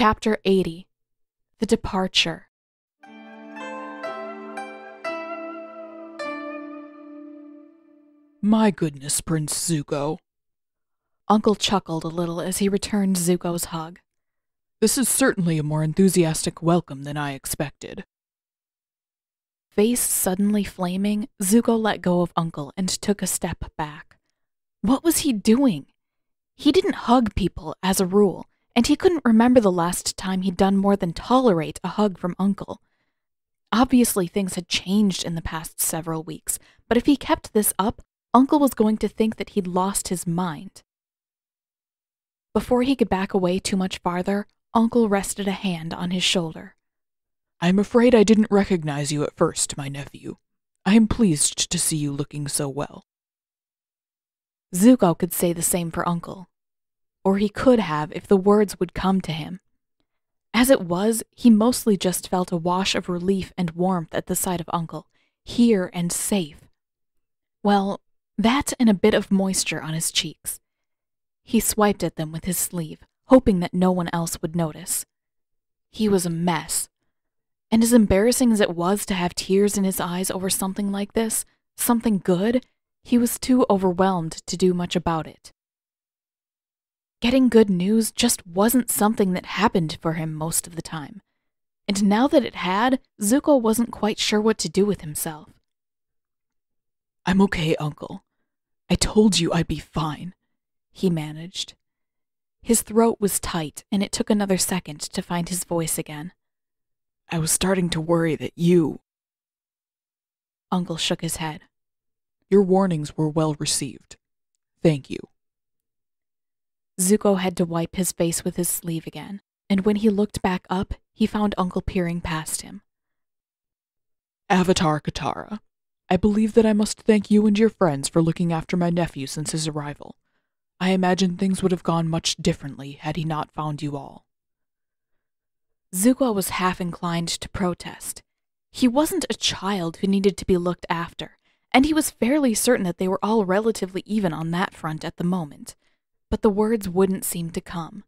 Chapter 80 The Departure. My goodness, Prince Zuko. Uncle chuckled a little as he returned Zuko's hug. This is certainly a more enthusiastic welcome than I expected. Face suddenly flaming, Zuko let go of Uncle and took a step back. What was he doing? He didn't hug people, as a rule, and he couldn't remember the last time he'd done more than tolerate a hug from Uncle. Obviously, things had changed in the past several weeks, but if he kept this up, Uncle was going to think that he'd lost his mind. Before he could back away too much farther, Uncle rested a hand on his shoulder. I am afraid I didn't recognize you at first, my nephew. I am pleased to see you looking so well. Zuko could say the same for Uncle. Or he could have if the words would come to him. As it was, he mostly just felt a wash of relief and warmth at the sight of Uncle, here and safe. Well, that and a bit of moisture on his cheeks. He swiped at them with his sleeve, hoping that no one else would notice. He was a mess. And as embarrassing as it was to have tears in his eyes over something like this, something good, he was too overwhelmed to do much about it. Getting good news just wasn't something that happened for him most of the time. And now that it had, Zuko wasn't quite sure what to do with himself. I'm okay, Uncle. I told you I'd be fine, he managed. His throat was tight, and it took another second to find his voice again. I was starting to worry that you. Uncle shook his head. Your warnings were well received. Thank you. Zuko had to wipe his face with his sleeve again, and when he looked back up, he found Uncle peering past him. Avatar Katara, I believe that I must thank you and your friends for looking after my nephew since his arrival. I imagine things would have gone much differently had he not found you all. Zuko was half inclined to protest. He wasn't a child who needed to be looked after, and he was fairly certain that they were all relatively even on that front at the moment. But the words wouldn't seem to come.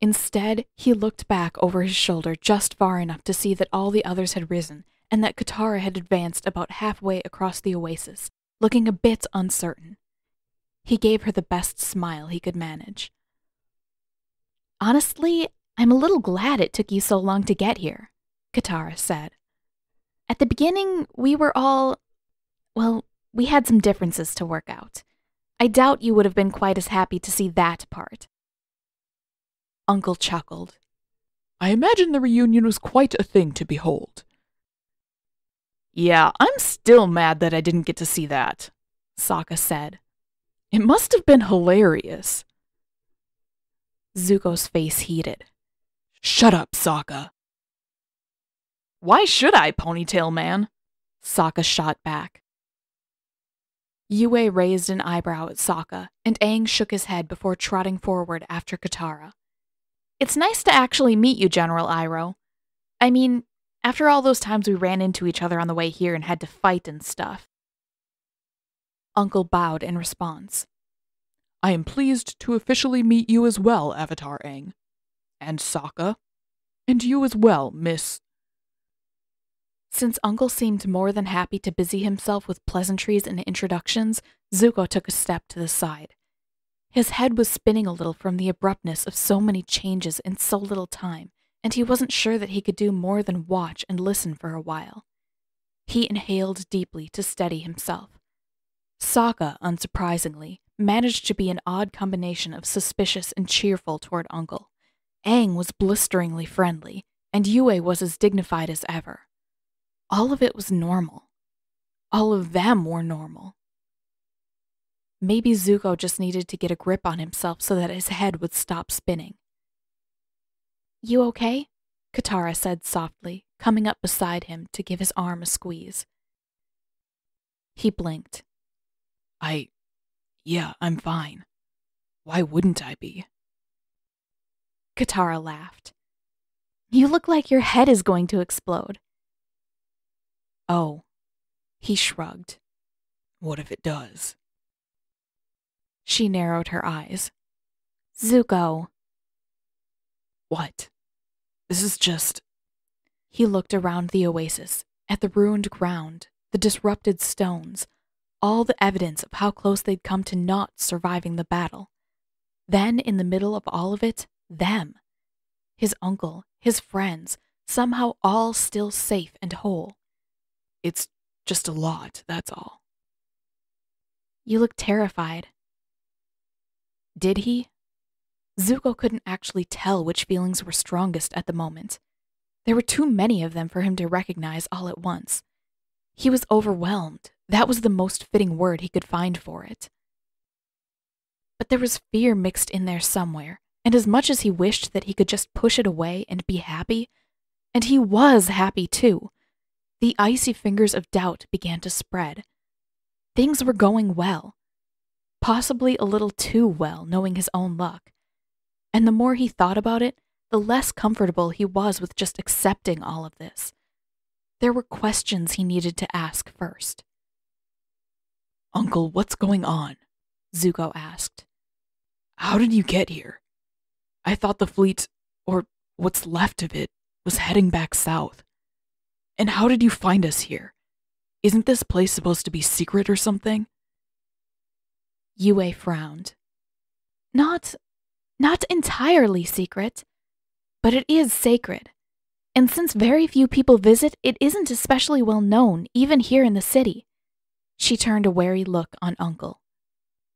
Instead, he looked back over his shoulder just far enough to see that all the others had risen and that Katara had advanced about halfway across the oasis, looking a bit uncertain. He gave her the best smile he could manage. Honestly, I'm a little glad it took you so long to get here, Katara said. At the beginning, we were all. Well, we had some differences to work out. I doubt you would have been quite as happy to see that part. Uncle chuckled. I imagine the reunion was quite a thing to behold. Yeah, I'm still mad that I didn't get to see that, Sokka said. It must have been hilarious. Zuko's face heated. Shut up, Sokka. Why should I, Ponytail Man? Sokka shot back. Yue raised an eyebrow at Sokka, and Aang shook his head before trotting forward after Katara. It's nice to actually meet you, General Iroh. I mean, after all those times we ran into each other on the way here and had to fight and stuff. Uncle bowed in response. I am pleased to officially meet you as well, Avatar Aang. And Sokka. And you as well, Miss. Since Uncle seemed more than happy to busy himself with pleasantries and introductions, Zuko took a step to the side. His head was spinning a little from the abruptness of so many changes in so little time, and he wasn't sure that he could do more than watch and listen for a while. He inhaled deeply to steady himself. Sokka, unsurprisingly, managed to be an odd combination of suspicious and cheerful toward Uncle. Aang was blisteringly friendly, and Yue was as dignified as ever. All of it was normal. All of them were normal. Maybe Zuko just needed to get a grip on himself so that his head would stop spinning. You okay? Katara said softly, coming up beside him to give his arm a squeeze. He blinked. I. Yeah, I'm fine. Why wouldn't I be? Katara laughed. You look like your head is going to explode. Oh. He shrugged. What if it does? She narrowed her eyes. Zuko. What? This is just. He looked around the oasis, at the ruined ground, the disrupted stones, all the evidence of how close they'd come to not surviving the battle. Then, in the middle of all of it, them. His uncle, his friends, somehow all still safe and whole. It's just a lot, that's all. You look terrified. Did he? Zuko couldn't actually tell which feelings were strongest at the moment. There were too many of them for him to recognize all at once. He was overwhelmed. That was the most fitting word he could find for it. But there was fear mixed in there somewhere, and as much as he wished that he could just push it away and be happy, and he was happy too, the icy fingers of doubt began to spread. Things were going well. Possibly a little too well, knowing his own luck. And the more he thought about it, the less comfortable he was with just accepting all of this. There were questions he needed to ask first. Uncle, what's going on? Zuko asked. How did you get here? I thought the fleet, or what's left of it, was heading back south. And how did you find us here? Isn't this place supposed to be secret or something? Yue frowned. Not not entirely secret, but it is sacred. And since very few people visit, it isn't especially well known, even here in the city. She turned a wary look on Uncle.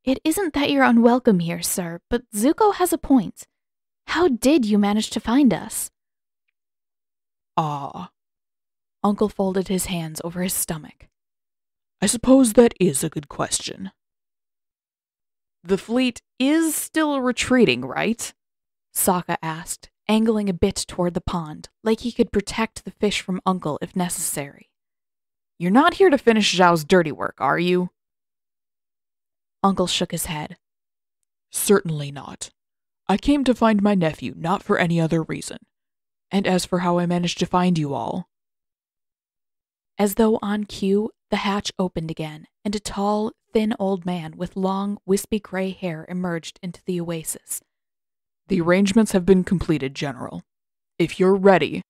It isn't that you're unwelcome here, sir, but Zuko has a point. How did you manage to find us? Ah. Uncle folded his hands over his stomach. I suppose that is a good question. The fleet is still retreating, right? Sokka asked, angling a bit toward the pond, like he could protect the fish from Uncle if necessary. You're not here to finish Zhao's dirty work, are you? Uncle shook his head. Certainly not. I came to find my nephew, not for any other reason. And as for how I managed to find you all. As though on cue, the hatch opened again, and a tall, thin old man with long, wispy gray hair emerged into the oasis. The arrangements have been completed, General. If you're ready.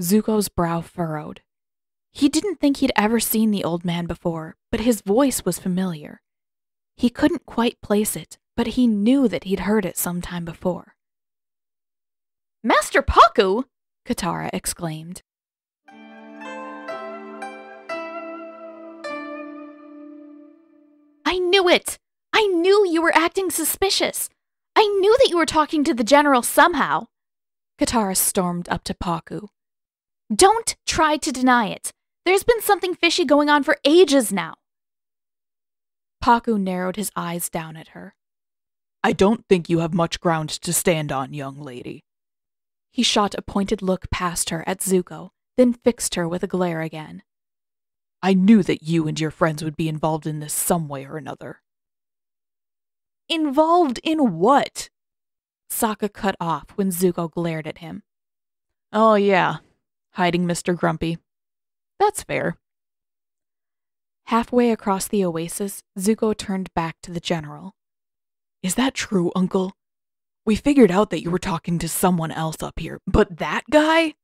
Zuko's brow furrowed. He didn't think he'd ever seen the old man before, but his voice was familiar. He couldn't quite place it, but he knew that he'd heard it some time before. Master Pakku! Katara exclaimed. Knew it! I knew you were acting suspicious! I knew that you were talking to the General somehow! Katara stormed up to Pakku. Don't try to deny it! There's been something fishy going on for ages now! Pakku narrowed his eyes down at her. I don't think you have much ground to stand on, young lady. He shot a pointed look past her at Zuko, then fixed her with a glare again. I knew that you and your friends would be involved in this some way or another. Involved in what? Sokka cut off when Zuko glared at him. Oh, yeah, hiding Mr. Grumpy. That's fair. Halfway across the oasis, Zuko turned back to the general. Is that true, Uncle? We figured out that you were talking to someone else up here, but that guy?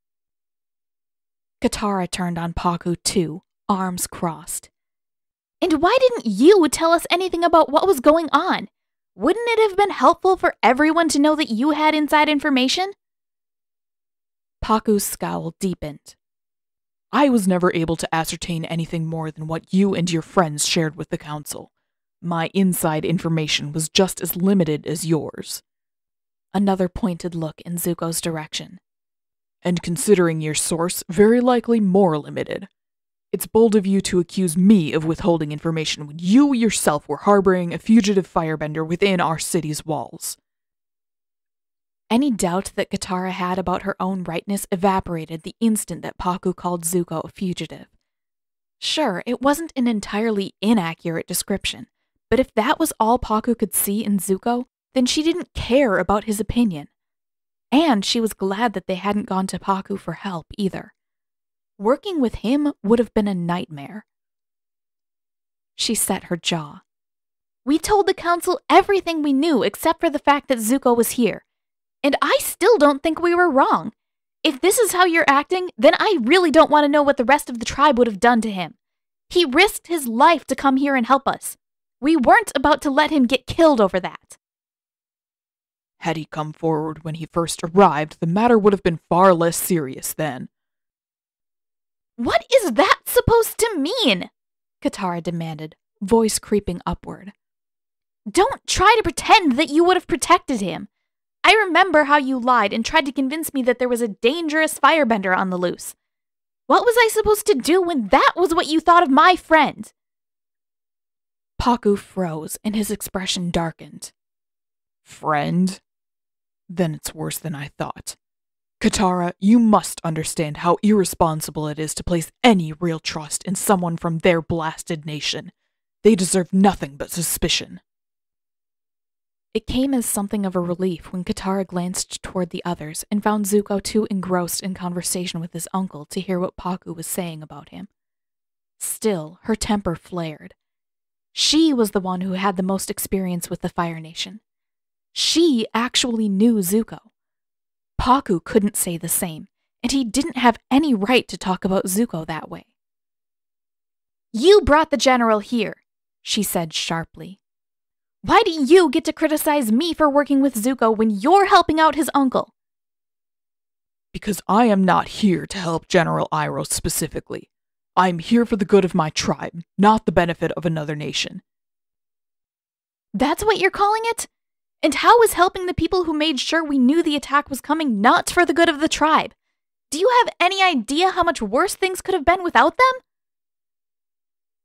Katara turned on Pakku too, arms crossed. And why didn't you tell us anything about what was going on? Wouldn't it have been helpful for everyone to know that you had inside information? Pakku's scowl deepened. I was never able to ascertain anything more than what you and your friends shared with the Council. My inside information was just as limited as yours. Another pointed look in Zuko's direction. And considering your source, very likely more limited. It's bold of you to accuse me of withholding information when you yourself were harboring a fugitive firebender within our city's walls. Any doubt that Katara had about her own rightness evaporated the instant that Pakku called Zuko a fugitive. Sure, it wasn't an entirely inaccurate description, but if that was all Pakku could see in Zuko, then she didn't care about his opinion. And she was glad that they hadn't gone to Pakku for help either. Working with him would have been a nightmare. She set her jaw. We told the council everything we knew except for the fact that Zuko was here. And I still don't think we were wrong. If this is how you're acting, then I really don't want to know what the rest of the tribe would have done to him. He risked his life to come here and help us. We weren't about to let him get killed over that. Had he come forward when he first arrived, the matter would have been far less serious then. What is that supposed to mean? Katara demanded, voice creeping upward. Don't try to pretend that you would have protected him. I remember how you lied and tried to convince me that there was a dangerous firebender on the loose. What was I supposed to do when that was what you thought of my friend? Pakku froze and his expression darkened. Friend? Then it's worse than I thought. Katara, you must understand how irresponsible it is to place any real trust in someone from their blasted nation. They deserve nothing but suspicion. It came as something of a relief when Katara glanced toward the others and found Zuko too engrossed in conversation with his uncle to hear what Pakku was saying about him. Still, her temper flared. She was the one who had the most experience with the Fire Nation. She actually knew Zuko. Pakku couldn't say the same, and he didn't have any right to talk about Zuko that way. You brought the general here, she said sharply. Why do you get to criticize me for working with Zuko when you're helping out his uncle? Because I am not here to help General Iroh specifically. I am here for the good of my tribe, not the benefit of another nation. That's what you're calling it? And how is helping the people who made sure we knew the attack was coming not for the good of the tribe? Do you have any idea how much worse things could have been without them?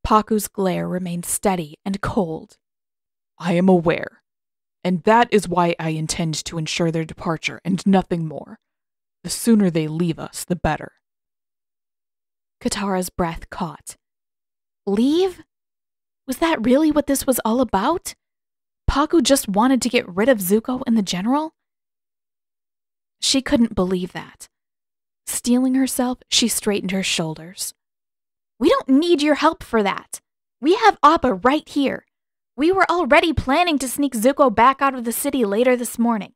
Pakku's glare remained steady and cold. I am aware, and that is why I intend to ensure their departure and nothing more. The sooner they leave us, the better. Katara's breath caught. Leave? Was that really what this was all about? Pakku just wanted to get rid of Zuko and the general? She couldn't believe that. Steeling herself, she straightened her shoulders. We don't need your help for that. We have Appa right here. We were already planning to sneak Zuko back out of the city later this morning.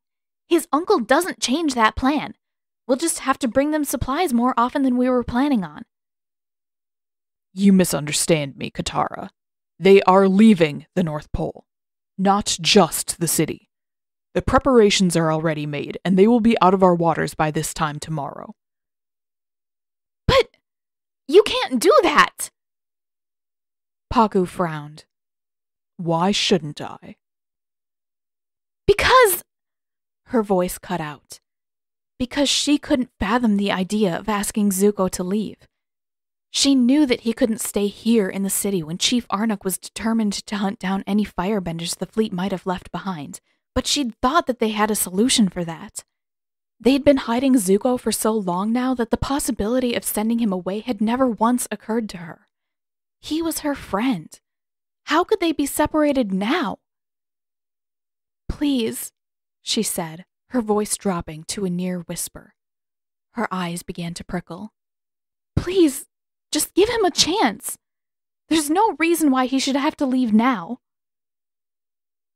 His uncle doesn't change that plan. We'll just have to bring them supplies more often than we were planning on. You misunderstand me, Katara. They are leaving the North Pole, not just the city. The preparations are already made, and they will be out of our waters by this time tomorrow. But you can't do that! Pakku frowned. Why shouldn't I? Because. Her voice cut out. Because she couldn't fathom the idea of asking Zuko to leave. She knew that he couldn't stay here in the city when Chief Arnook was determined to hunt down any firebenders the fleet might have left behind, but she'd thought that they had a solution for that. They'd been hiding Zuko for so long now that the possibility of sending him away had never once occurred to her. He was her friend. How could they be separated now? Please, she said, her voice dropping to a near whisper. Her eyes began to prickle. Please, just give him a chance. There's no reason why he should have to leave now.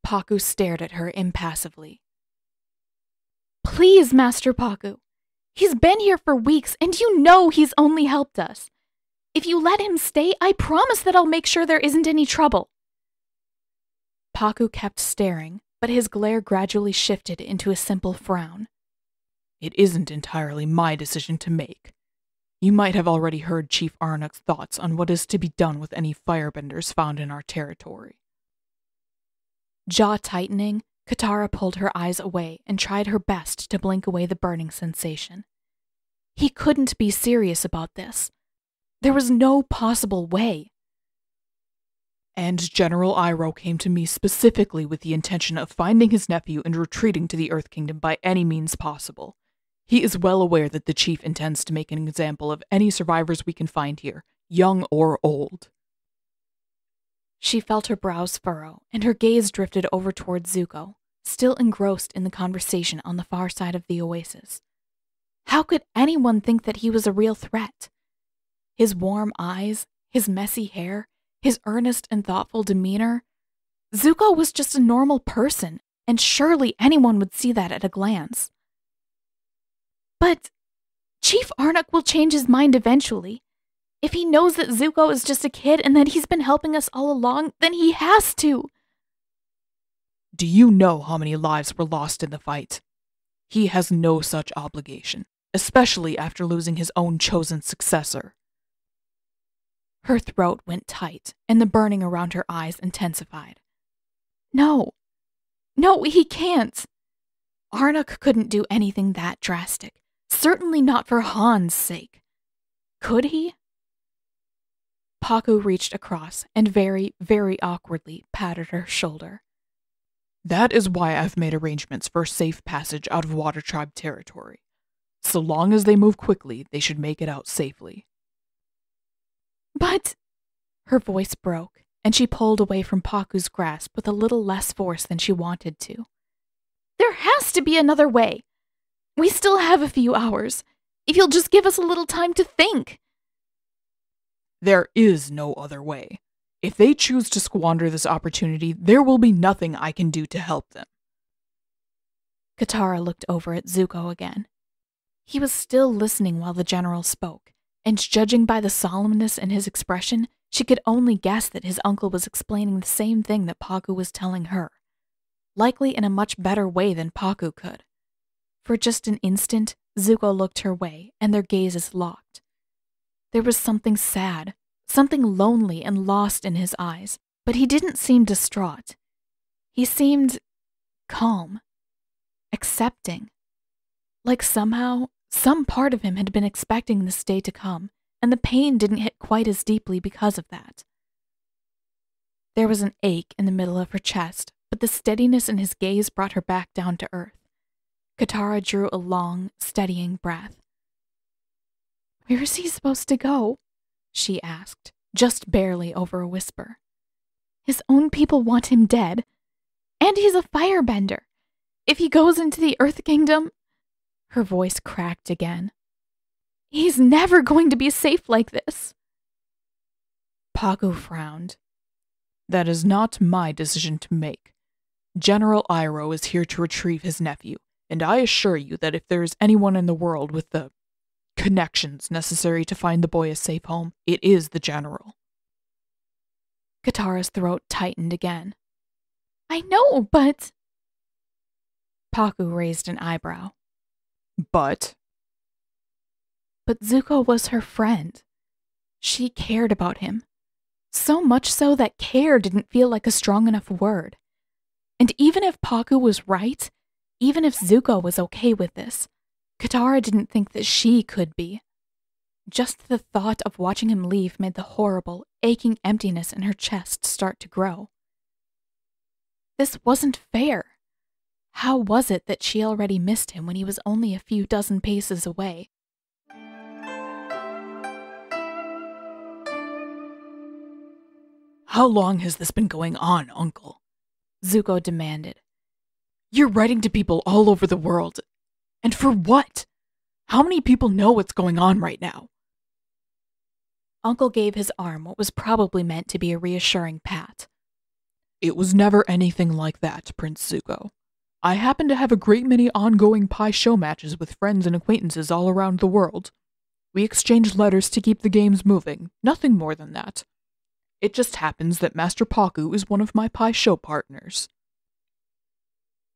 Pakku stared at her impassively. Please, Master Pakku. He's been here for weeks, and you know he's only helped us. If you let him stay, I promise that I'll make sure there isn't any trouble. Pakku kept staring, but his glare gradually shifted into a simple frown. It isn't entirely my decision to make. You might have already heard Chief Arnook's thoughts on what is to be done with any firebenders found in our territory. Jaw tightening, Katara pulled her eyes away and tried her best to blink away the burning sensation. He couldn't be serious about this. There was no possible way. And General Iroh came to me specifically with the intention of finding his nephew and retreating to the Earth Kingdom by any means possible. He is well aware that the chief intends to make an example of any survivors we can find here, young or old. She felt her brows furrow, and her gaze drifted over toward Zuko, still engrossed in the conversation on the far side of the oasis. How could anyone think that he was a real threat? his warm eyes, his messy hair, his earnest and thoughtful demeanor. Zuko was just a normal person, and surely anyone would see that at a glance. Chief Arnook will change his mind eventually. If he knows that Zuko is just a kid and that he's been helping us all along, then he has to. Do you know how many lives were lost in the fight? He has no such obligation, especially after losing his own chosen successor. Her throat went tight, and the burning around her eyes intensified. No. No, he can't. Arnook couldn't do anything that drastic, certainly not for Hahn's sake. Could he? Pakku reached across and very, very awkwardly patted her shoulder. That is why I've made arrangements for safe passage out of Water Tribe territory. So long as they move quickly, they should make it out safely. But. Her voice broke, and she pulled away from Pakku's grasp with a little less force than she wanted to. There has to be another way. We still have a few hours. If you'll just give us a little time to think. There is no other way. If they choose to squander this opportunity, there will be nothing I can do to help them. Katara looked over at Zuko again. He was still listening while the general spoke, and judging by the solemnness in his expression, she could only guess that his uncle was explaining the same thing that Pakku was telling her, likely in a much better way than Pakku could. For just an instant, Zuko looked her way, and their gazes locked. There was something sad, something lonely and lost in his eyes, but he didn't seem distraught. He seemed calm, accepting. Like somehow, some part of him had been expecting this day to come, and the pain didn't hit quite as deeply because of that. There was an ache in the middle of her chest, but the steadiness in his gaze brought her back down to earth. Katara drew a long, steadying breath. Where is he supposed to go? she asked, just barely over a whisper. His own people want him dead. And he's a firebender. If he goes into the Earth Kingdom. Her voice cracked again. He's never going to be safe like this. Pakku frowned. That is not my decision to make. General Iroh is here to retrieve his nephew, and I assure you that if there is anyone in the world with the connections necessary to find the boy a safe home, it is the general. Katara's throat tightened again. I know, but. Pakku raised an eyebrow. But? But Zuko was her friend. She cared about him. So much so that care didn't feel like a strong enough word. And even if Pakku was right, even if Zuko was okay with this, Katara didn't think that she could be. Just the thought of watching him leave made the horrible, aching emptiness in her chest start to grow. This wasn't fair. How was it that she already missed him when he was only a few dozen paces away? How long has this been going on, Uncle? Zuko demanded. You're writing to people all over the world, and for what? How many people know what's going on right now? Uncle gave his arm what was probably meant to be a reassuring pat. It was never anything like that, Prince Zuko. I happen to have a great many ongoing Pai Sho matches with friends and acquaintances all around the world. We exchange letters to keep the games moving, nothing more than that. It just happens that Master Pakku is one of my Pai Sho partners.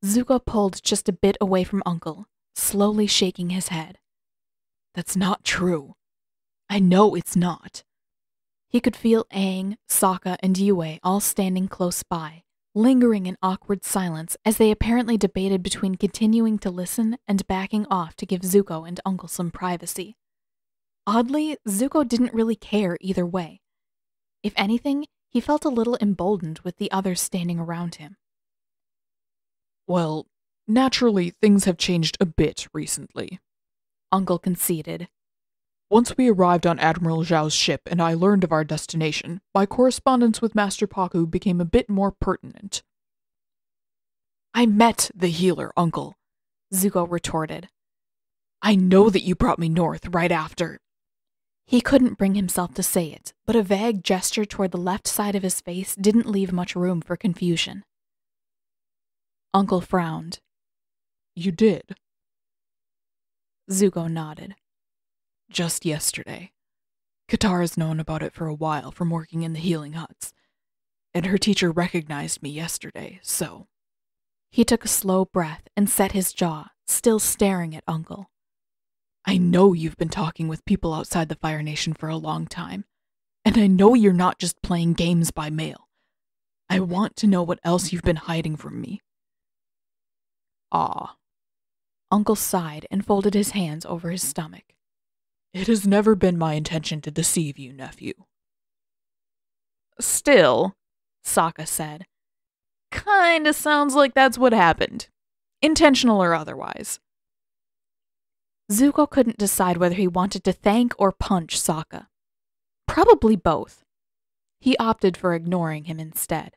Zuko pulled just a bit away from Uncle slowly shaking his head. That's not true. I know it's not. He could feel Aang, Sokka, and Yue all standing close by, lingering in awkward silence as they apparently debated between continuing to listen and backing off to give Zuko and Uncle some privacy. Oddly, Zuko didn't really care either way. If anything, he felt a little emboldened with the others standing around him. Well, Naturally, things have changed a bit recently. Uncle conceded. Once we arrived on Admiral Zhao's ship and I learned of our destination, my correspondence with Master Pakku became a bit more pertinent. I met the healer, Uncle, Zuko retorted. I know that you brought me north right after. He couldn't bring himself to say it, but a vague gesture toward the left side of his face didn't leave much room for confusion. Uncle frowned. You did. Zuko nodded. just yesterday. Katara's known about it for a while from working in the healing huts, and her teacher recognized me yesterday, so. He took a slow breath and set his jaw, still staring at Uncle. I know you've been talking with people outside the Fire Nation for a long time, and I know you're not just playing games by mail. I want to know what else you've been hiding from me. Ah. Uncle sighed and folded his hands over his stomach. It has never been my intention to deceive you, nephew. Still, Sokka said, kinda sounds like that's what happened, intentional or otherwise. Zuko couldn't decide whether he wanted to thank or punch Sokka. Probably both. He opted for ignoring him instead.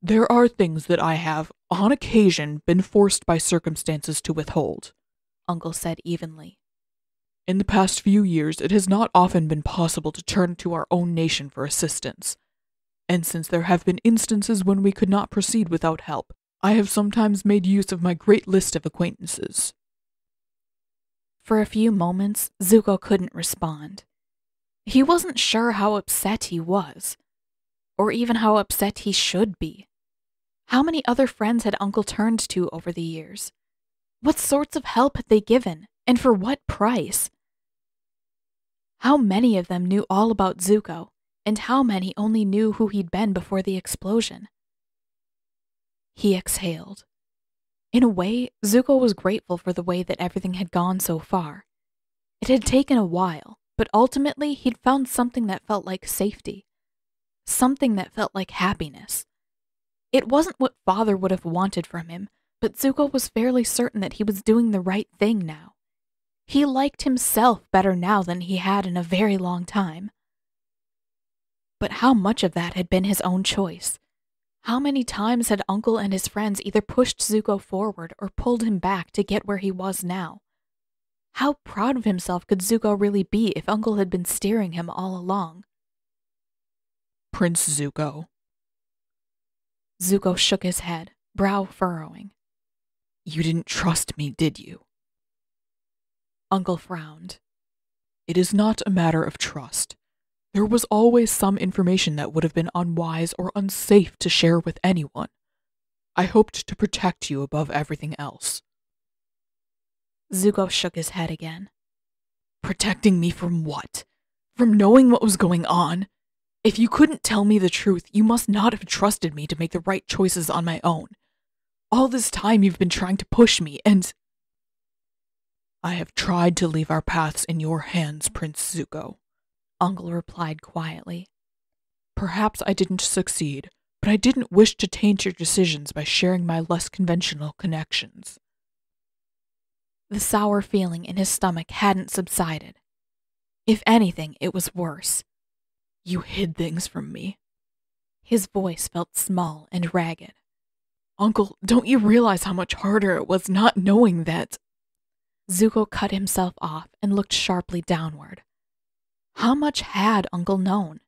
There are things that I have, on occasion, been forced by circumstances to withhold, Uncle said evenly. In the past few years, it has not often been possible to turn to our own nation for assistance. And since there have been instances when we could not proceed without help, I have sometimes made use of my great list of acquaintances. For a few moments, Zuko couldn't respond. He wasn't sure how upset he was, or even how upset he should be. How many other friends had Uncle turned to over the years? What sorts of help had they given, and for what price? How many of them knew all about Zuko, and how many only knew who he'd been before the explosion? He exhaled. In a way, Zuko was grateful for the way that everything had gone so far. It had taken a while, but ultimately he'd found something that felt like safety. Something that felt like happiness. It wasn't what father would have wanted from him, but Zuko was fairly certain that he was doing the right thing now. He liked himself better now than he had in a very long time. But how much of that had been his own choice? How many times had Uncle and his friends either pushed Zuko forward or pulled him back to get where he was now? How proud of himself could Zuko really be if Uncle had been steering him all along? Prince Zuko. Zuko shook his head, brow furrowing. You didn't trust me, did you? Uncle frowned. It is not a matter of trust. There was always some information that would have been unwise or unsafe to share with anyone. I hoped to protect you above everything else. Zuko shook his head again. Protecting me from what? From knowing what was going on? If you couldn't tell me the truth, you must not have trusted me to make the right choices on my own. All this time you've been trying to push me, and. I have tried to leave our paths in your hands, Prince Zuko. Uncle replied quietly. Perhaps I didn't succeed, but I didn't wish to taint your decisions by sharing my less conventional connections. The sour feeling in his stomach hadn't subsided. If anything, it was worse. You hid things from me. His voice felt small and ragged. Uncle, don't you realize how much harder it was not knowing that? Zuko cut himself off and looked sharply downward. How much had Uncle known?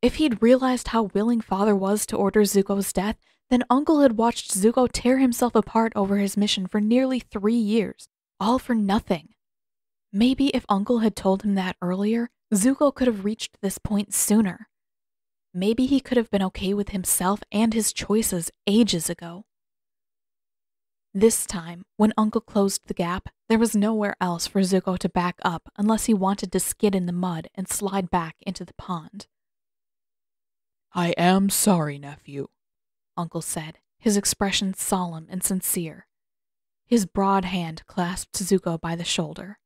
If he'd realized how willing Father was to order Zuko's death, then Uncle had watched Zuko tear himself apart over his mission for nearly three years, all for nothing. Maybe if Uncle had told him that earlier, Zuko could have reached this point sooner. Maybe he could have been okay with himself and his choices ages ago. This time, when Uncle closed the gap, there was nowhere else for Zuko to back up unless he wanted to skid in the mud and slide back into the pond. I am sorry, nephew, Uncle said, his expression solemn and sincere. His broad hand clasped Zuko by the shoulder.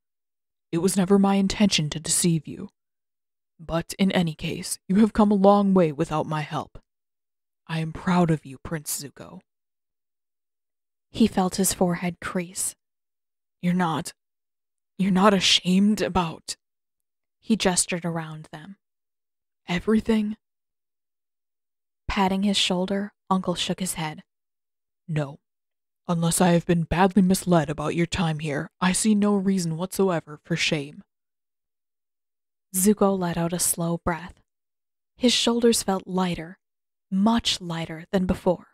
It was never my intention to deceive you. But in any case, you have come a long way without my help. I am proud of you, Prince Zuko. He felt his forehead crease. You're not. You're not ashamed about. He gestured around them. Everything? Patting his shoulder, Uncle shook his head. No. Unless I have been badly misled about your time here, I see no reason whatsoever for shame. Zuko let out a slow breath. His shoulders felt lighter, much lighter than before.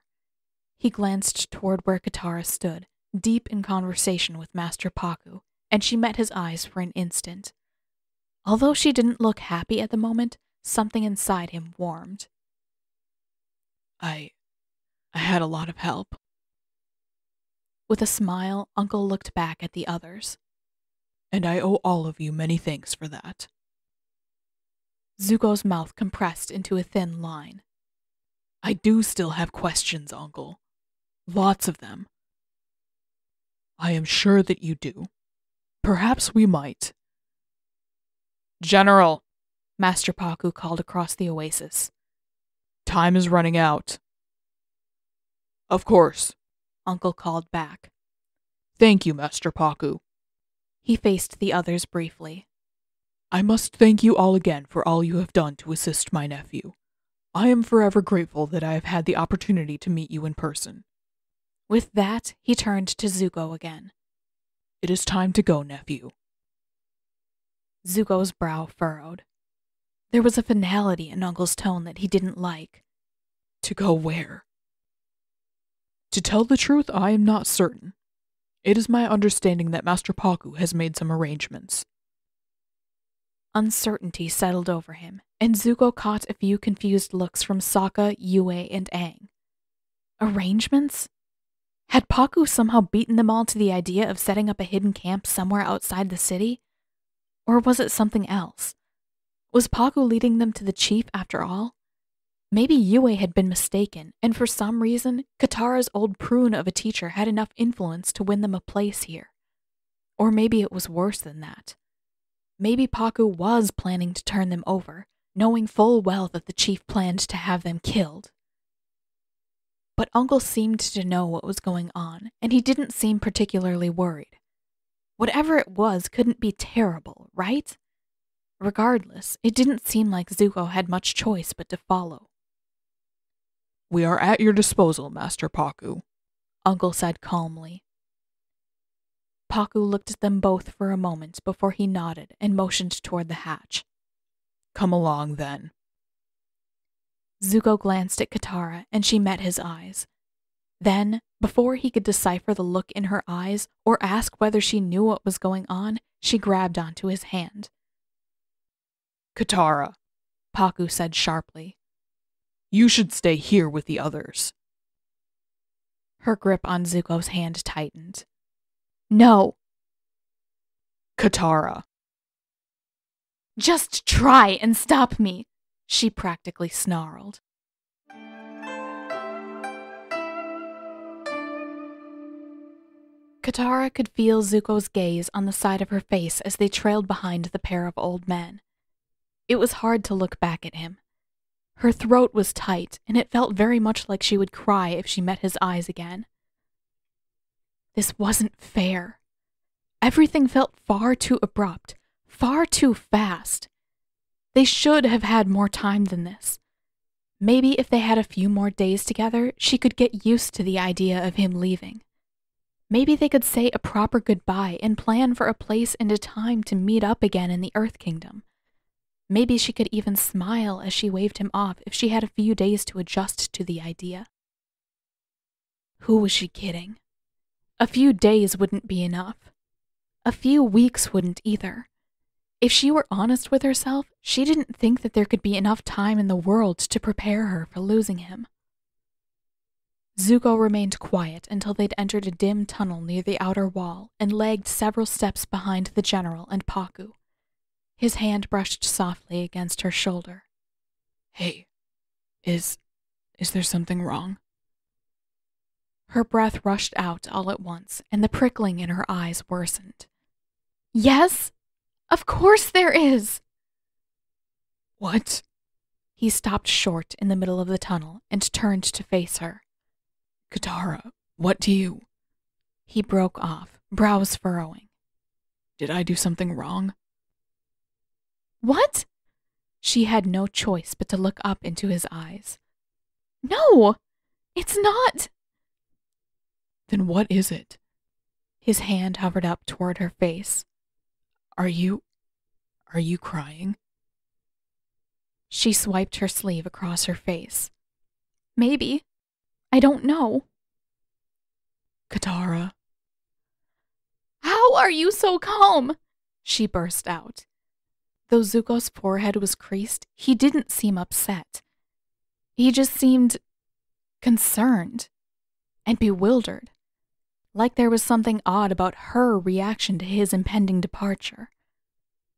He glanced toward where Katara stood, deep in conversation with Master Pakku, and she met his eyes for an instant. Although she didn't look happy at the moment, something inside him warmed. I. I had a lot of help. With a smile, Uncle looked back at the others. And I owe all of you many thanks for that. Zuko's mouth compressed into a thin line. I do still have questions, Uncle. Lots of them. I am sure that you do. Perhaps we might. General, Master Pakku called across the oasis. Time is running out. Of course, Uncle called back. Thank you, Master Pakku. He faced the others briefly. I must thank you all again for all you have done to assist my nephew. I am forever grateful that I have had the opportunity to meet you in person. With that, he turned to Zuko again. It is time to go, nephew. Zuko's brow furrowed. There was a finality in Uncle's tone that he didn't like. To go where? To tell the truth, I am not certain. It is my understanding that Master Pakku has made some arrangements. Uncertainty settled over him, and Zuko caught a few confused looks from Sokka, Yue, and Aang. Arrangements? Had Pakku somehow beaten them all to the idea of setting up a hidden camp somewhere outside the city? Or was it something else? Was Pakku leading them to the chief after all? Maybe Yue had been mistaken, and for some reason, Katara's old prune of a teacher had enough influence to win them a place here. Or maybe it was worse than that. Maybe Pakku was planning to turn them over, knowing full well that the chief planned to have them killed. But Uncle seemed to know what was going on, and he didn't seem particularly worried. Whatever it was couldn't be terrible, right? Regardless, it didn't seem like Zuko had much choice but to follow. We are at your disposal, Master Pakku, Uncle said calmly. Pakku looked at them both for a moment before he nodded and motioned toward the hatch. Come along, then. Zuko glanced at Katara and she met his eyes. Then, before he could decipher the look in her eyes or ask whether she knew what was going on, she grabbed onto his hand. Katara, Pakku said sharply. You should stay here with the others. Her grip on Zuko's hand tightened. No. Katara. Just try and stop me, she practically snarled. Katara could feel Zuko's gaze on the side of her face as they trailed behind the pair of old men. It was hard to look back at him. Her throat was tight, and it felt very much like she would cry if she met his eyes again. This wasn't fair. Everything felt far too abrupt, far too fast. They should have had more time than this. Maybe if they had a few more days together, she could get used to the idea of him leaving. Maybe they could say a proper goodbye and plan for a place and a time to meet up again in the Earth Kingdom. Maybe she could even smile as she waved him off if she had a few days to adjust to the idea. Who was she kidding? A few days wouldn't be enough. A few weeks wouldn't either. If she were honest with herself, she didn't think that there could be enough time in the world to prepare her for losing him. Zuko remained quiet until they'd entered a dim tunnel near the outer wall and lagged several steps behind the general and Pakku. His hand brushed softly against her shoulder. Hey, is. is there something wrong? Her breath rushed out all at once, and the prickling in her eyes worsened. Yes, of course there is. What? He stopped short in the middle of the tunnel and turned to face her. Katara, what do you. He broke off, brows furrowing. Did I do something wrong? What? She had no choice but to look up into his eyes. No, it's not. Then what is it? His hand hovered up toward her face. Are you. are you crying? She swiped her sleeve across her face. Maybe. I don't know. Katara. How are you so calm? She burst out. Though Zuko's forehead was creased, he didn't seem upset. He just seemed concerned and bewildered, like there was something odd about her reaction to his impending departure.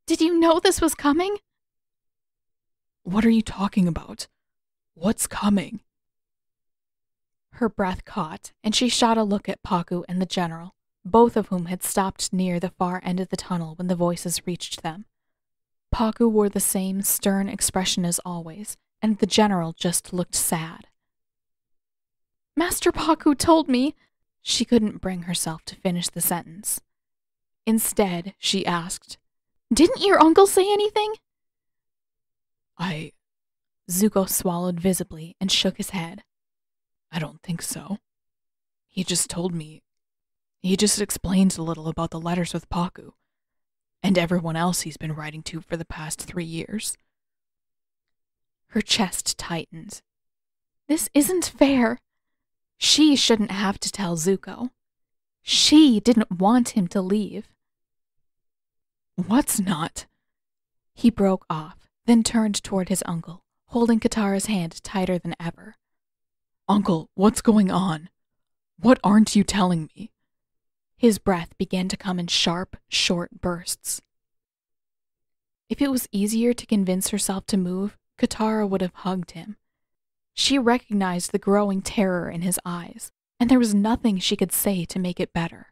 Did you know this was coming? What are you talking about? What's coming? Her breath caught, and she shot a look at Pakku and the general, both of whom had stopped near the far end of the tunnel when the voices reached them. Pakku wore the same stern expression as always, and the general just looked sad. Master Pakku told me. She couldn't bring herself to finish the sentence. Instead, she asked, Didn't your uncle say anything? I. Zuko swallowed visibly and shook his head. I don't think so. He just told me. He just explained a little about the letters with Pakku and everyone else he's been writing to for the past three years. Her chest tightened. This isn't fair. She shouldn't have to tell Zuko. She didn't want him to leave. What's not? He broke off, then turned toward his uncle, holding Katara's hand tighter than ever. Uncle, what's going on? What aren't you telling me? His breath began to come in sharp, short bursts. If it was easier to convince herself to move, Katara would have hugged him. She recognized the growing terror in his eyes, and there was nothing she could say to make it better.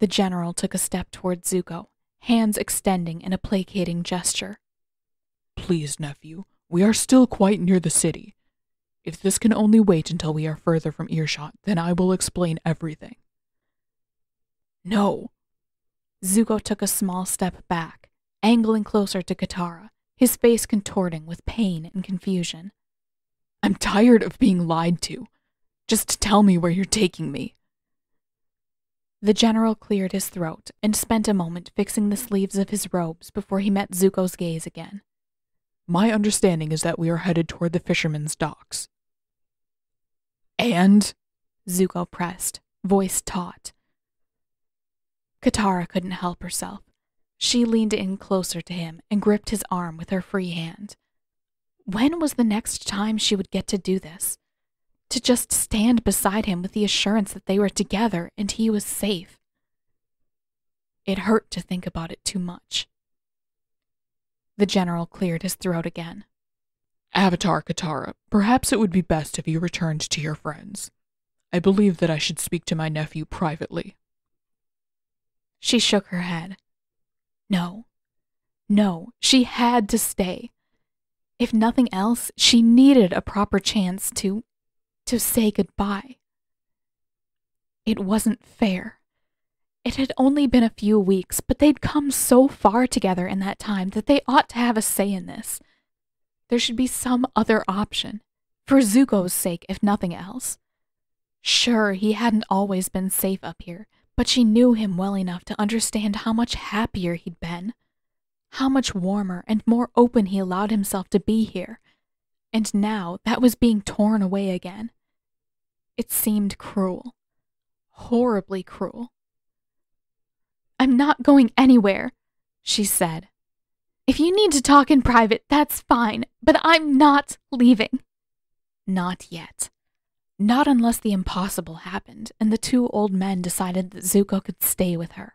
The general took a step toward Zuko, hands extending in a placating gesture. Please, nephew, we are still quite near the city. If this can only wait until we are further from earshot, then I will explain everything. No. Zuko took a small step back, angling closer to Katara, his face contorting with pain and confusion. I'm tired of being lied to. Just tell me where you're taking me. The general cleared his throat and spent a moment fixing the sleeves of his robes before he met Zuko's gaze again. My understanding is that we are headed toward the fisherman's docks. And? Zuko pressed, voice taut. Katara couldn't help herself. She leaned in closer to him and gripped his arm with her free hand. When was the next time she would get to do this? To just stand beside him with the assurance that they were together and he was safe. It hurt to think about it too much. The general cleared his throat again. Avatar Katara, perhaps it would be best if you returned to your friends. I believe that I should speak to my nephew privately. She shook her head. No. No, she had to stay. If nothing else, she needed a proper chance to. to say goodbye. It wasn't fair. It had only been a few weeks, but they'd come so far together in that time that they ought to have a say in this. There should be some other option, for Zuko's sake, if nothing else. Sure, he hadn't always been safe up here, but she knew him well enough to understand how much happier he'd been, how much warmer and more open he allowed himself to be here. And now that was being torn away again. It seemed cruel. Horribly cruel. I'm not going anywhere, she said. If you need to talk in private, that's fine, but I'm not leaving. Not yet. Not unless the impossible happened and the two old men decided that Zuko could stay with her.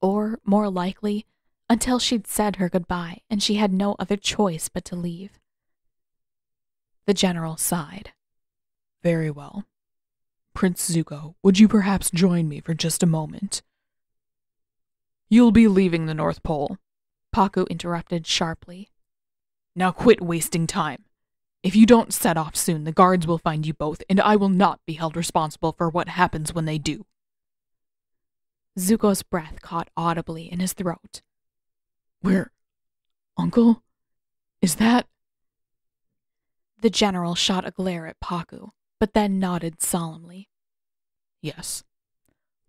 Or, more likely, until she'd said her goodbye and she had no other choice but to leave. The general sighed. Very well. Prince Zuko, would you perhaps join me for just a moment? You'll be leaving the North Pole, Pakku interrupted sharply. Now quit wasting time. If you don't set off soon, the guards will find you both, and I will not be held responsible for what happens when they do. Zuko's breath caught audibly in his throat. Where? Uncle? Is that? The general shot a glare at Pakku, but then nodded solemnly. Yes.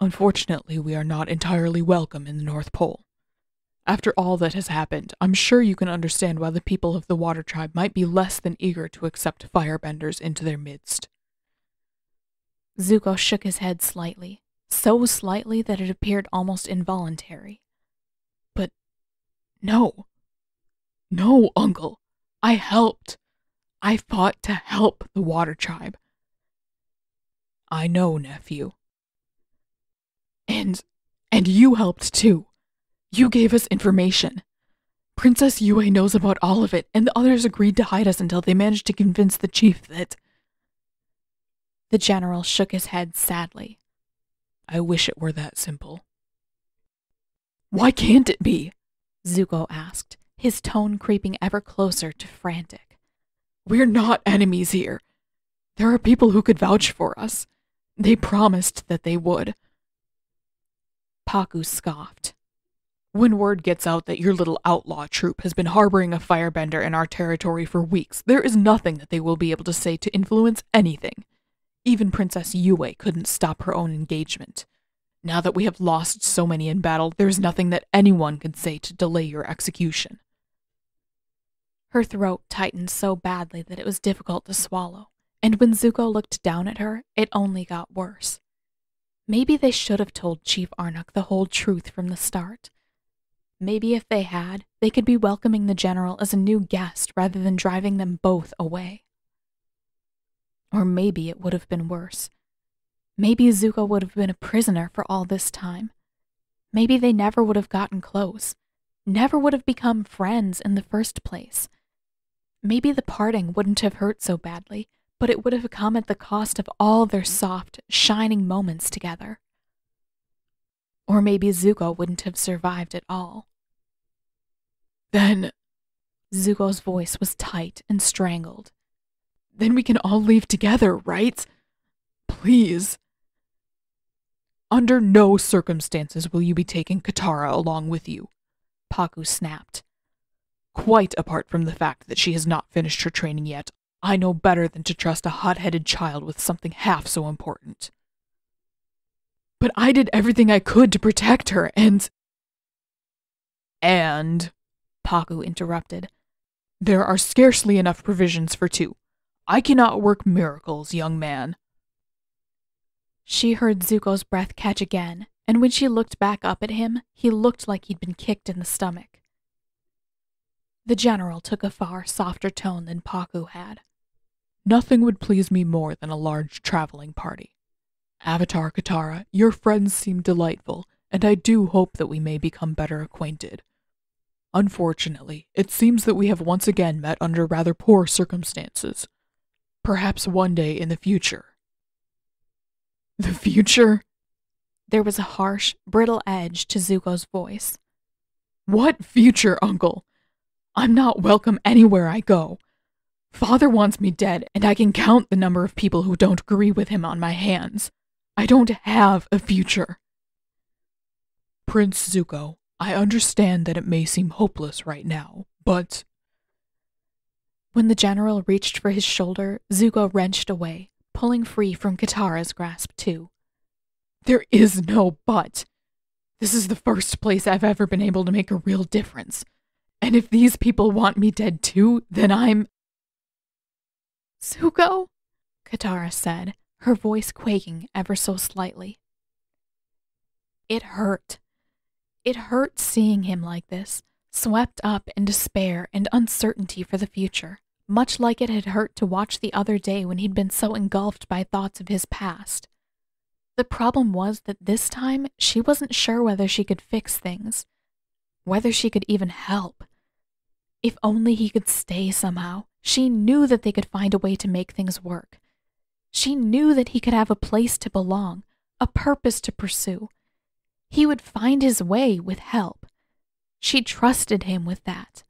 Unfortunately, we are not entirely welcome in the North Pole. After all that has happened, I'm sure you can understand why the people of the Water Tribe might be less than eager to accept firebenders into their midst. Zuko shook his head slightly, so slightly that it appeared almost involuntary. No. No, Uncle. I helped. I fought to help the Water Tribe. I know, nephew. And and you helped too. You gave us information. Princess Yue knows about all of it, and the others agreed to hide us until they managed to convince the chief that. The general shook his head sadly. I wish it were that simple. Why can't it be? Zuko asked, his tone creeping ever closer to frantic. We're not enemies here. There are people who could vouch for us. They promised that they would. Pakku scoffed. When word gets out that your little outlaw troop has been harboring a firebender in our territory for weeks, there is nothing that they will be able to say to influence anything. Even Princess Yue couldn't stop her own engagement. Now that we have lost so many in battle, there is nothing that anyone can say to delay your execution. Her throat tightened so badly that it was difficult to swallow, and when Zuko looked down at her, it only got worse. Maybe they should have told Chief Arnook the whole truth from the start. Maybe if they had, they could be welcoming the general as a new guest rather than driving them both away. Or maybe it would have been worse. Maybe Zuko would have been a prisoner for all this time. Maybe they never would have gotten close, never would have become friends in the first place. Maybe the parting wouldn't have hurt so badly, but it would have come at the cost of all their soft, shining moments together. Or maybe Zuko wouldn't have survived at all. Then. Zuko's voice was tight and strangled. Then we can all leave together, right? Please. Under no circumstances will you be taking Katara along with you, Pakku snapped. Quite apart from the fact that she has not finished her training yet, I know better than to trust a hot headed child with something half so important. But I did everything I could to protect her, and. And. Pakku interrupted. There are scarcely enough provisions for two. I cannot work miracles, young man. She heard Zuko's breath catch again, and when she looked back up at him, he looked like he'd been kicked in the stomach. The general took a far softer tone than Pakku had. Nothing would please me more than a large traveling party. Avatar Katara, your friends seem delightful, and I do hope that we may become better acquainted. Unfortunately, it seems that we have once again met under rather poor circumstances. Perhaps one day in the future. The future? There was a harsh, brittle edge to Zuko's voice. What future, Uncle? I'm not welcome anywhere I go. Father wants me dead, and I can count the number of people who don't agree with him on my hands. I don't have a future. Prince Zuko, I understand that it may seem hopeless right now, but. When the general reached for his shoulder, Zuko wrenched away, pulling free from Katara's grasp, too. There is no but. This is the first place I've ever been able to make a real difference. And if these people want me dead too, then I'm. Zuko? Katara said, her voice quaking ever so slightly. It hurt. It hurt seeing him like this, swept up in despair and uncertainty for the future, much like it had hurt to watch the other day when he'd been so engulfed by thoughts of his past. The problem was that this time she wasn't sure whether she could fix things, whether she could even help. If only he could stay somehow, she knew that they could find a way to make things work. She knew that he could have a place to belong, a purpose to pursue. He would find his way with help. She trusted him with that.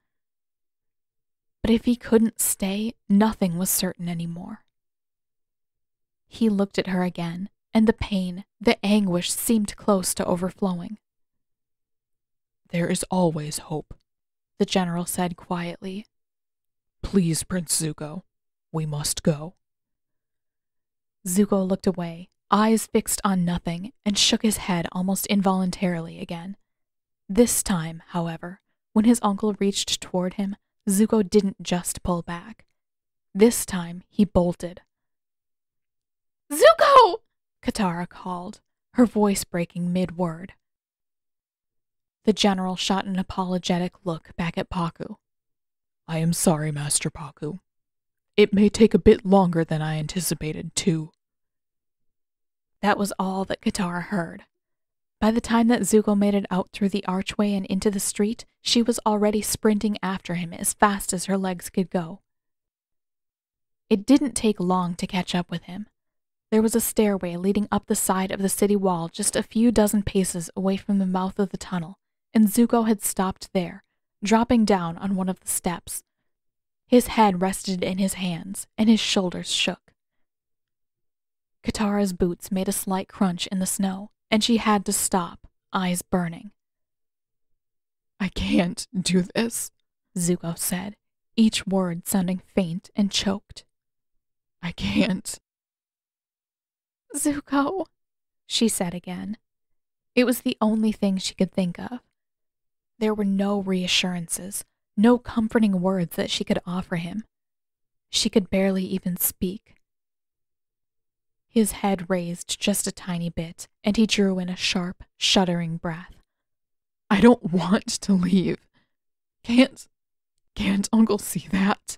But if he couldn't stay, nothing was certain anymore. He looked at her again, and the pain, the anguish seemed close to overflowing. There is always hope, the general said quietly. Please, Prince Zuko, we must go. Zuko looked away, eyes fixed on nothing, and shook his head almost involuntarily again. This time, however, when his uncle reached toward him, Zuko didn't just pull back. This time, he bolted. Zuko! Katara called, her voice breaking mid word. The general shot an apologetic look back at Pakku. I am sorry, Master Pakku. It may take a bit longer than I anticipated, too. That was all that Katara heard. By the time that Zuko made it out through the archway and into the street, she was already sprinting after him as fast as her legs could go. It didn't take long to catch up with him. There was a stairway leading up the side of the city wall just a few dozen paces away from the mouth of the tunnel, and Zuko had stopped there, dropping down on one of the steps. His head rested in his hands, and his shoulders shook. Katara's boots made a slight crunch in the snow, and she had to stop, eyes burning. I can't do this, Zuko said, each word sounding faint and choked. I can't. Zuko, she said again. It was the only thing she could think of. There were no reassurances, no comforting words that she could offer him. She could barely even speak. His head raised just a tiny bit, and he drew in a sharp, shuddering breath. I don't want to leave. Can't, can't Uncle see that?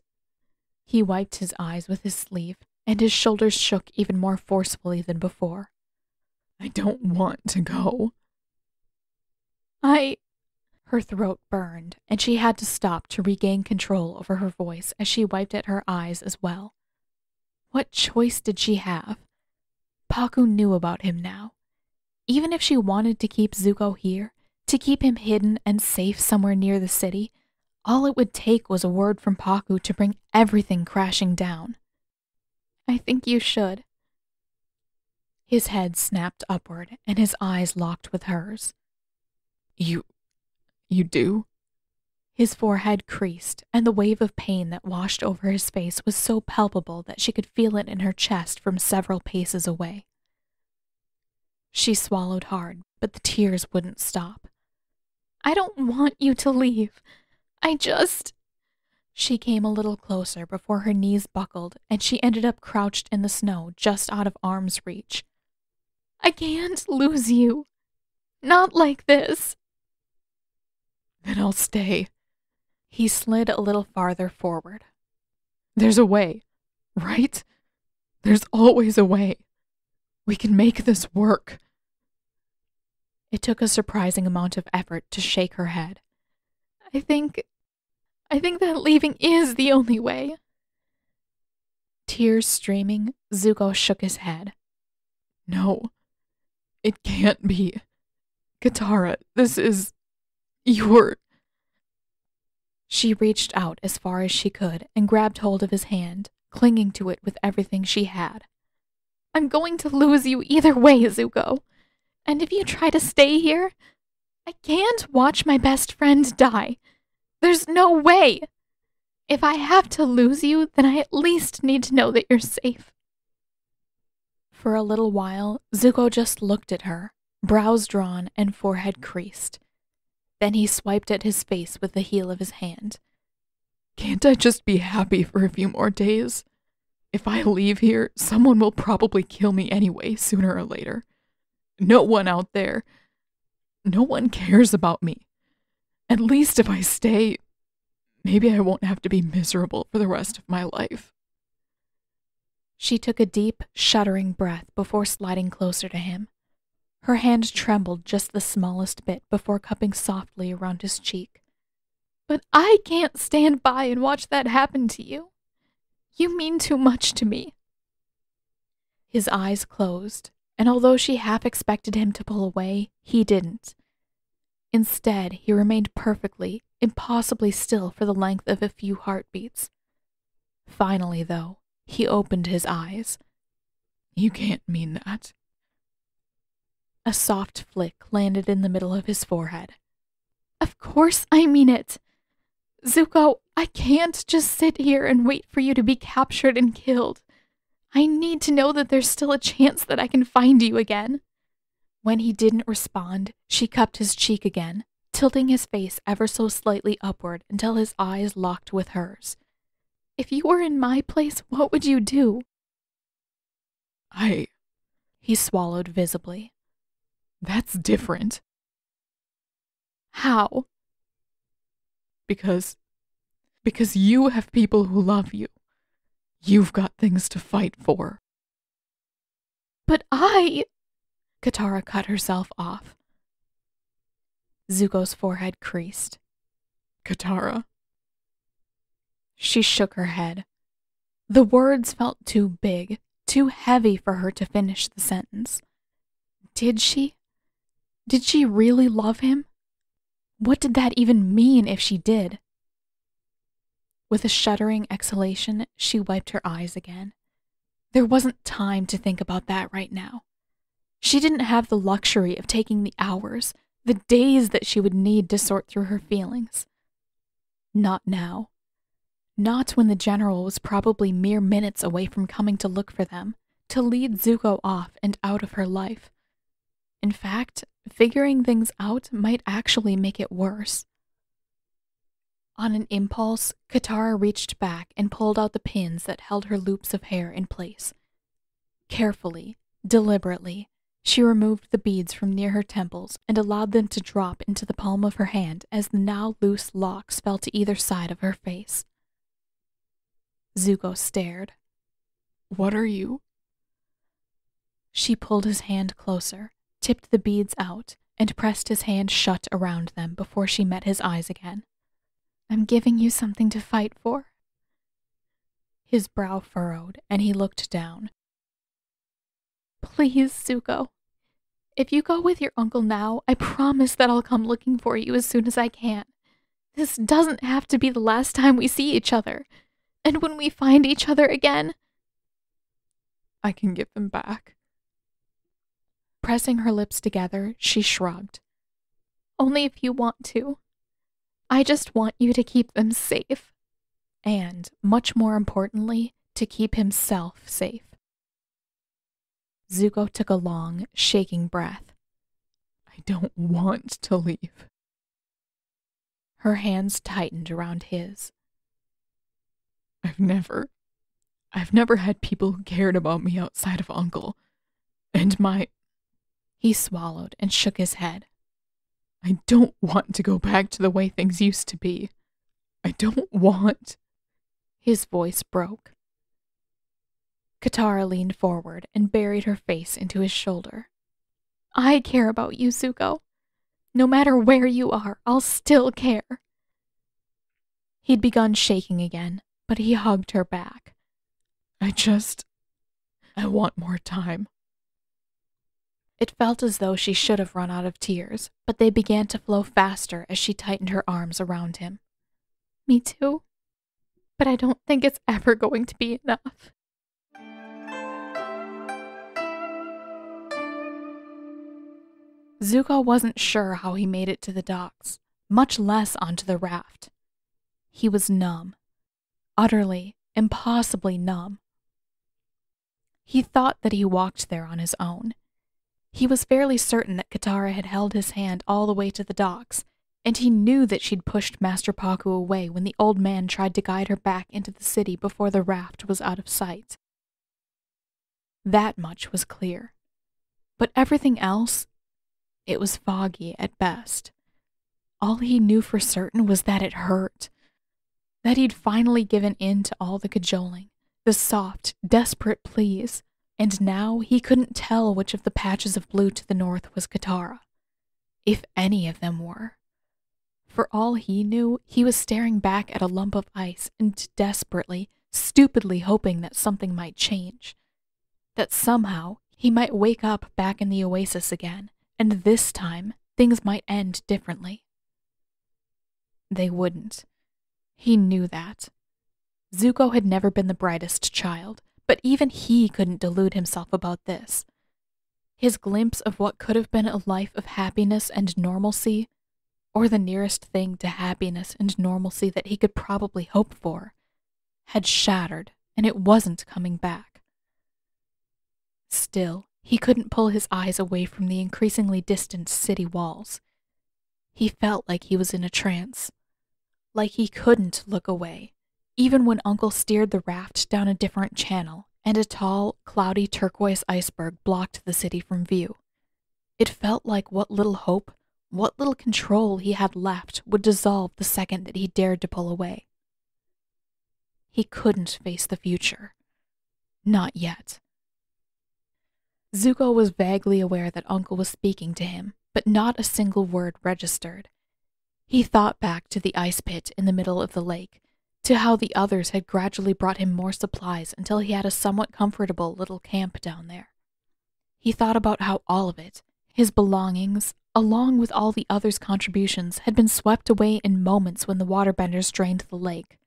He wiped his eyes with his sleeve, and his shoulders shook even more forcefully than before. I don't want to go. I. Her throat burned, and she had to stop to regain control over her voice as she wiped at her eyes as well. What choice did she have? Pakku knew about him now. Even if she wanted to keep Zuko here, to keep him hidden and safe somewhere near the city, all it would take was a word from Pakku to bring everything crashing down. I think you should. His head snapped upward, and his eyes locked with hers. You you do? His forehead creased, and the wave of pain that washed over his face was so palpable that she could feel it in her chest from several paces away. She swallowed hard, but the tears wouldn't stop. I don't want you to leave. I just. She came a little closer before her knees buckled, and she ended up crouched in the snow just out of arm's reach. I can't lose you. Not like this. Then I'll stay. He slid a little farther forward. There's a way, right? There's always a way. We can make this work. It took a surprising amount of effort to shake her head. I think. I think that leaving is the only way. Tears streaming, Zuko shook his head. No, it can't be. Katara, this is. You're. She reached out as far as she could and grabbed hold of his hand, clinging to it with everything she had. I'm going to lose you either way, Zuko. And if you try to stay here, I can't watch my best friend die. There's no way. If I have to lose you, then I at least need to know that you're safe. For a little while, Zuko just looked at her, brows drawn and forehead creased. Then he swiped at his face with the heel of his hand. Can't I just be happy for a few more days? If I leave here, someone will probably kill me anyway, sooner or later. No one out there. No one cares about me. At least if I stay, maybe I won't have to be miserable for the rest of my life. She took a deep, shuddering breath before sliding closer to him. Her hand trembled just the smallest bit before cupping softly around his cheek. But I can't stand by and watch that happen to you. You mean too much to me. His eyes closed, and although she half expected him to pull away, he didn't. Instead, he remained perfectly, impossibly still for the length of a few heartbeats. Finally, though, he opened his eyes. You can't mean that. A soft flick landed in the middle of his forehead. Of course I mean it. Zuko, I can't just sit here and wait for you to be captured and killed. I need to know that there's still a chance that I can find you again. When he didn't respond, she cupped his cheek again, tilting his face ever so slightly upward until his eyes locked with hers. If you were in my place, what would you do? I. He swallowed visibly. That's different. How? Because. Because you have people who love you. You've got things to fight for. But I. Katara cut herself off. Zuko's forehead creased. Katara. She shook her head. The words felt too big, too heavy for her to finish the sentence. Did she? Did she really love him? What did that even mean if she did? With a shuddering exhalation, she wiped her eyes again. There wasn't time to think about that right now. She didn't have the luxury of taking the hours, the days that she would need to sort through her feelings. Not now. Not when the general was probably mere minutes away from coming to look for them, to lead Zuko off and out of her life. In fact, figuring things out might actually make it worse. On an impulse, Katara reached back and pulled out the pins that held her loops of hair in place. Carefully, deliberately, she removed the beads from near her temples and allowed them to drop into the palm of her hand as the now loose locks fell to either side of her face. Zuko stared. What are you? She pulled his hand closer, tipped the beads out, and pressed his hand shut around them before she met his eyes again. I'm giving you something to fight for. His brow furrowed, and he looked down. Please, Zuko. If you go with your uncle now, I promise that I'll come looking for you as soon as I can. This doesn't have to be the last time we see each other. And when we find each other again, I can give them back. Pressing her lips together, she shrugged. Only if you want to. I just want you to keep them safe. And, much more importantly, to keep himself safe. Zuko took a long, shaking breath. I don't want to leave. Her hands tightened around his. I've never. I've never had people who cared about me outside of Uncle. And my. He swallowed and shook his head. I don't want to go back to the way things used to be. I don't want. His voice broke. Katara leaned forward and buried her face into his shoulder. I care about you, Zuko. No matter where you are, I'll still care. He'd begun shaking again, but he hugged her back. I just. I want more time. It felt as though she should have run out of tears, but they began to flow faster as she tightened her arms around him. Me too. But I don't think it's ever going to be enough. Zuko wasn't sure how he made it to the docks, much less onto the raft. He was numb. Utterly, impossibly numb. He thought that he walked there on his own. He was fairly certain that Katara had held his hand all the way to the docks, and he knew that she'd pushed Master Pakku away when the old man tried to guide her back into the city before the raft was out of sight. That much was clear. But everything else it was foggy at best. All he knew for certain was that it hurt. That he'd finally given in to all the cajoling, the soft, desperate pleas, and now he couldn't tell which of the patches of blue to the north was Katara. If any of them were. For all he knew, he was staring back at a lump of ice and desperately, stupidly hoping that something might change. That somehow he might wake up back in the oasis again and this time things might end differently. They wouldn't. He knew that. Zuko had never been the brightest child, but even he couldn't delude himself about this. His glimpse of what could have been a life of happiness and normalcy, or the nearest thing to happiness and normalcy that he could probably hope for, had shattered and it wasn't coming back. Still, he couldn't pull his eyes away from the increasingly distant city walls. He felt like he was in a trance. Like he couldn't look away, even when Uncle steered the raft down a different channel and a tall, cloudy turquoise iceberg blocked the city from view. It felt like what little hope, what little control he had left would dissolve the second that he dared to pull away. He couldn't face the future. Not yet. Zuko was vaguely aware that Uncle was speaking to him, but not a single word registered. He thought back to the ice pit in the middle of the lake, to how the others had gradually brought him more supplies until he had a somewhat comfortable little camp down there. He thought about how all of it, his belongings, along with all the others' contributions, had been swept away in moments when the waterbenders drained the lake.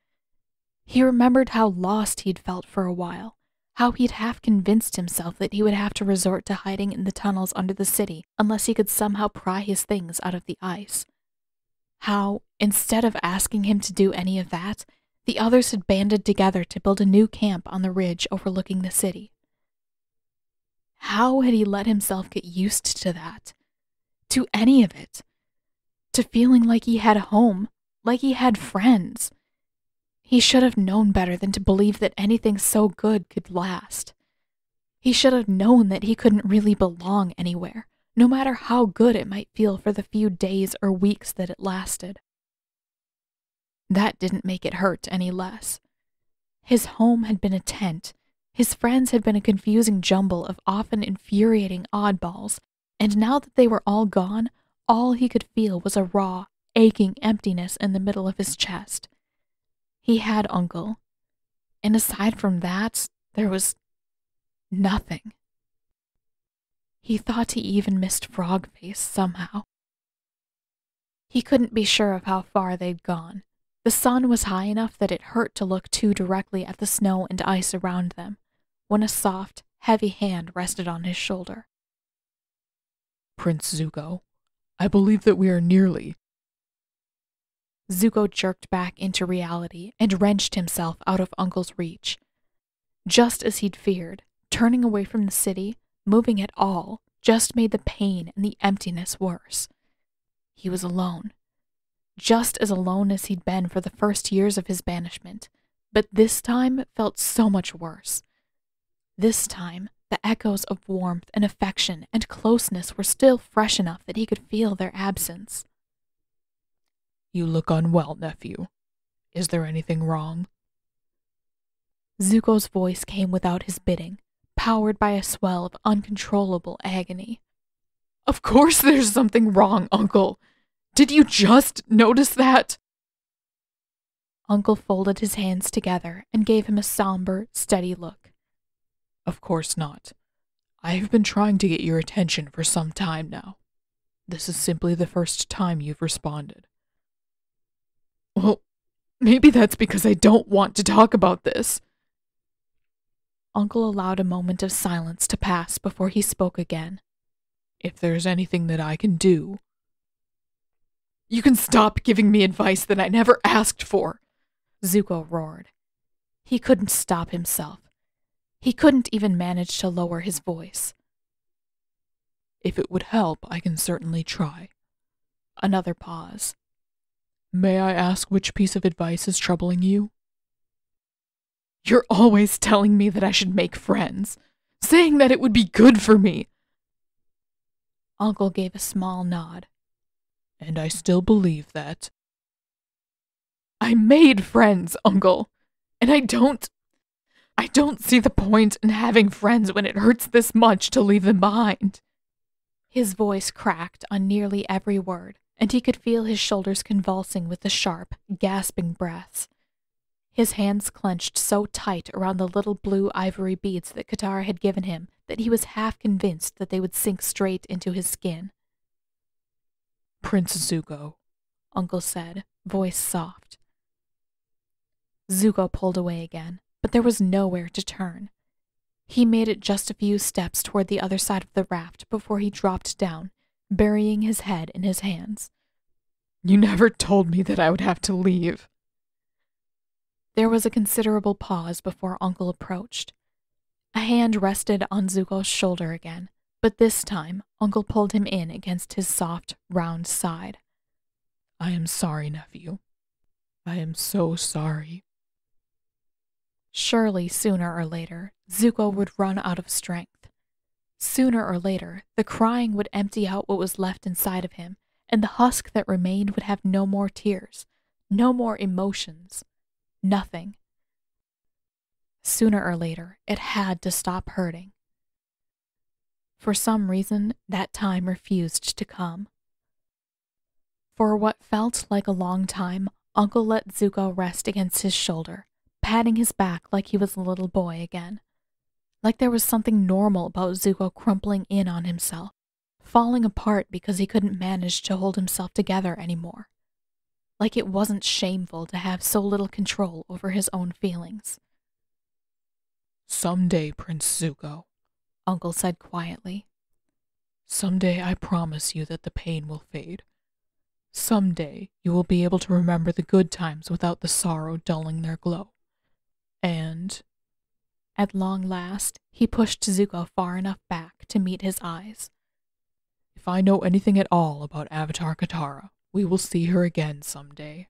He remembered how lost he'd felt for a while, how he'd half convinced himself that he would have to resort to hiding in the tunnels under the city unless he could somehow pry his things out of the ice. How, instead of asking him to do any of that, the others had banded together to build a new camp on the ridge overlooking the city. How had he let himself get used to that? To any of it? To feeling like he had a home, like he had friends. He should have known better than to believe that anything so good could last. He should have known that he couldn't really belong anywhere, no matter how good it might feel for the few days or weeks that it lasted. That didn't make it hurt any less. His home had been a tent, his friends had been a confusing jumble of often infuriating oddballs, and now that they were all gone, all he could feel was a raw, aching emptiness in the middle of his chest. He had Uncle, and aside from that, there was nothing. He thought he even missed Frogface somehow. He couldn't be sure of how far they'd gone. The sun was high enough that it hurt to look too directly at the snow and ice around them, when a soft, heavy hand rested on his shoulder. Prince Zuko, I believe that we are nearly. Zuko jerked back into reality and wrenched himself out of Uncle's reach. Just as he'd feared, turning away from the city, moving at all, just made the pain and the emptiness worse. He was alone just as alone as he'd been for the first years of his banishment, but this time felt so much worse. This time, the echoes of warmth and affection and closeness were still fresh enough that he could feel their absence. You look unwell, nephew. Is there anything wrong? Zuko's voice came without his bidding, powered by a swell of uncontrollable agony. Of course there's something wrong, Uncle. Did you just notice that? Uncle folded his hands together and gave him a somber, steady look. Of course not. I have been trying to get your attention for some time now. This is simply the first time you've responded. Well, maybe that's because I don't want to talk about this. Uncle allowed a moment of silence to pass before he spoke again. If there's anything that I can do, you can stop giving me advice that I never asked for, Zuko roared. He couldn't stop himself. He couldn't even manage to lower his voice. If it would help, I can certainly try. Another pause. May I ask which piece of advice is troubling you? You're always telling me that I should make friends, saying that it would be good for me. Uncle gave a small nod and I still believe that. I made friends, Uncle, and I don't. I don't see the point in having friends when it hurts this much to leave them behind. His voice cracked on nearly every word, and he could feel his shoulders convulsing with the sharp, gasping breaths. His hands clenched so tight around the little blue ivory beads that Katara had given him that he was half convinced that they would sink straight into his skin. Prince Zuko, Uncle said, voice soft. Zuko pulled away again, but there was nowhere to turn. He made it just a few steps toward the other side of the raft before he dropped down, burying his head in his hands. You never told me that I would have to leave. There was a considerable pause before Uncle approached. A hand rested on Zuko's shoulder again, but this time Uncle pulled him in against his soft, round side. I am sorry, nephew. I am so sorry. Surely, sooner or later, Zuko would run out of strength. Sooner or later, the crying would empty out what was left inside of him, and the husk that remained would have no more tears, no more emotions, nothing. Sooner or later, it had to stop hurting. For some reason, that time refused to come. For what felt like a long time, Uncle let Zuko rest against his shoulder, patting his back like he was a little boy again. Like there was something normal about Zuko crumpling in on himself, falling apart because he couldn't manage to hold himself together anymore. Like it wasn't shameful to have so little control over his own feelings. Someday, Prince Zuko, Uncle said quietly. Someday I promise you that the pain will fade. Someday you will be able to remember the good times without the sorrow dulling their glow. And. At long last, he pushed Zuko far enough back to meet his eyes. If I know anything at all about Avatar Katara, we will see her again some day.